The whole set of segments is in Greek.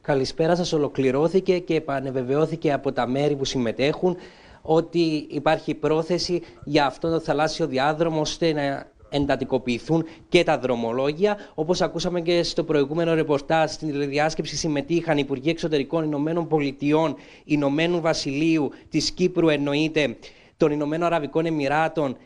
καλησπέρα σας ολοκληρώθηκε και επανεβεβαιώθηκε από τα μέρη που συμμετέχουν ότι υπάρχει πρόθεση για αυτό το θαλάσσιο διάδρομο ώστε να εντατικοποιηθούν και τα δρομολόγια. Όπως ακούσαμε και στο προηγούμενο ρεπορτάζ, στην τηλεδιάσκεψη συμμετείχαν οι Υπουργοί Εξωτερικών Ηνωμένων Πολιτειών, Ηνωμένου Βασιλείου, της Κύπρου εννοείται, των Ηνωμένων Αραβικών Εμμυράτων,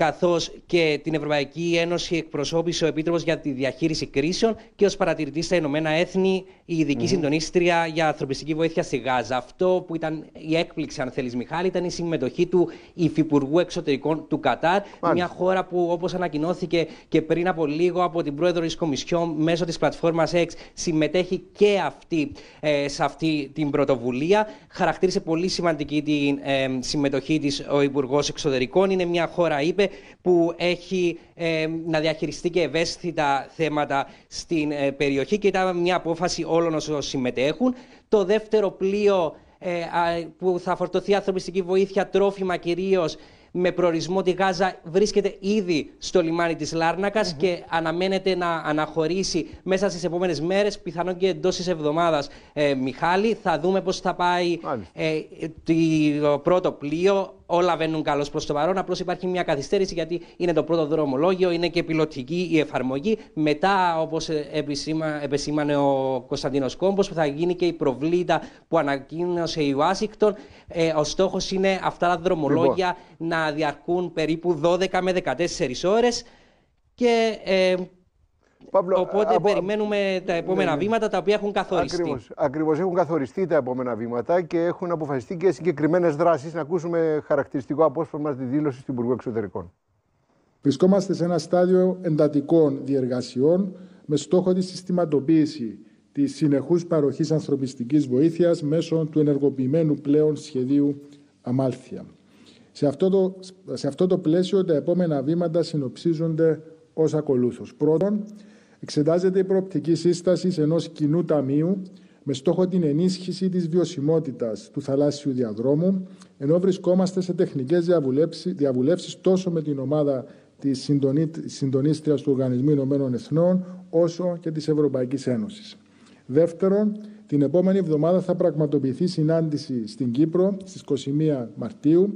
καθώς και την Ευρωπαϊκή Ένωση εκπροσώπησε ο Επίτροπος για τη Διαχείριση Κρίσεων και ως παρατηρητής στα Ηνωμένα Έθνη η ειδική mm. συντονίστρια για ανθρωπιστική βοήθεια στη Γάζα. Αυτό που ήταν η έκπληξη, αν θέλεις, Μιχάλη, ήταν η συμμετοχή του Υφυπουργού Εξωτερικών του Κατάρ. Μια χώρα που, όπως ανακοινώθηκε και πριν από λίγο από την πρόεδρο της Κομισιόν μέσω της πλατφόρμας X, συμμετέχει και αυτή ε, σε αυτή την πρωτοβουλία. Χαρακτήρισε πολύ σημαντική την ε, συμμετοχή της ο Υπουργός Εξωτερικών. Είναι μια χώρα, είπε, που έχει ε, να διαχειριστεί και ευαίσθητα θέματα στην ε, περιοχή και ήταν μια απόφαση όλων όσων συμμετέχουν. Το δεύτερο πλοίο ε, που θα φορτωθεί ανθρωπιστική βοήθεια, τρόφιμα κυρίως, με προορισμό τη Γάζα βρίσκεται ήδη στο λιμάνι της Λάρνακας και αναμένεται να αναχωρήσει μέσα στις επόμενες μέρες, πιθανόν και εντός της εβδομάδας, ε, Μιχάλη. Θα δούμε πώς θα πάει ε, το πρώτο πλοίο. Όλα βαίνουν καλώς προς το παρόν. Απλώς υπάρχει μια καθυστέρηση γιατί είναι το πρώτο δρομολόγιο, είναι και πιλωτική η εφαρμογή. Μετά, όπως επεσήμανε ο Κωνσταντίνος Κόμπος, που θα γίνει και η προβλήτα που ανακοίνωσε η Ουάσιγκτον. Ε, ο στόχος είναι αυτά τα δρομολόγια λοιπόν. να διαρκούν περίπου 12 με 14 ώρες. Και ε, Παύλο, Οπότε από... περιμένουμε τα επόμενα ναι, ναι. βήματα τα οποία έχουν καθοριστεί. Ακριβώς, ακριβώς έχουν καθοριστεί τα επόμενα βήματα και έχουν αποφασιστεί και συγκεκριμένες δράσεις. Να ακούσουμε χαρακτηριστικό απόσπασμα στη δήλωση του Υπουργού Εξωτερικών. Βρισκόμαστε σε ένα στάδιο εντατικών διεργασιών με στόχο τη συστηματοποίηση της συνεχούς παροχής ανθρωπιστικής βοήθειας μέσω του ενεργοποιημένου πλέον σχεδίου Αμάλθια. Σε αυτό, το, σε αυτό το πλαίσιο τα επόμενα βήματα συνοψίζονται ως ακολούθως. Πρώτον, εξετάζεται η προοπτική σύστασης ενός κοινού ταμείου με στόχο την ενίσχυση της βιωσιμότητας του θαλάσσιου διαδρόμου, ενώ βρισκόμαστε σε τεχνικές διαβουλεύσεις τόσο με την ομάδα της συντονίστριας του Οργανισμού Ηνωμένων Εθνών, όσο και της Ευρωπαϊκής Ένωσης. Δεύτερον, την επόμενη εβδομάδα θα πραγματοποιηθεί συνάντηση στην Κύπρο στις 21 Μαρτίου,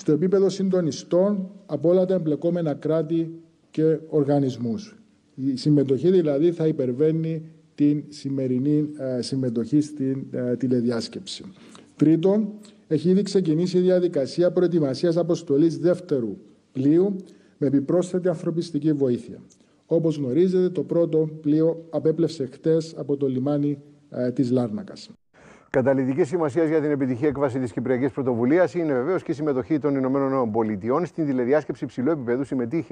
στο επίπεδο συντονιστών από όλα τα εμπλεκόμενα κράτη και οργανισμούς. Η συμμετοχή δηλαδή θα υπερβαίνει την σημερινή ε, συμμετοχή στην ε, τηλεδιάσκεψη. Τρίτον, έχει ήδη ξεκινήσει η διαδικασία προετοιμασίας αποστολής δεύτερου πλοίου με επιπρόσθετη ανθρωπιστική βοήθεια. Όπως γνωρίζετε, το πρώτο πλοίο απέπλευσε χτες από το λιμάνι ε, της Λάρνακας. Καταλητικής σημασίας για την επιτυχή έκβαση της Κυπριακής Πρωτοβουλίας είναι βεβαίως και η συμμετοχή των Ηνωμένων Πολιτειών στην τηλεδιάσκεψη υψηλού επίπεδου. Συμμετείχε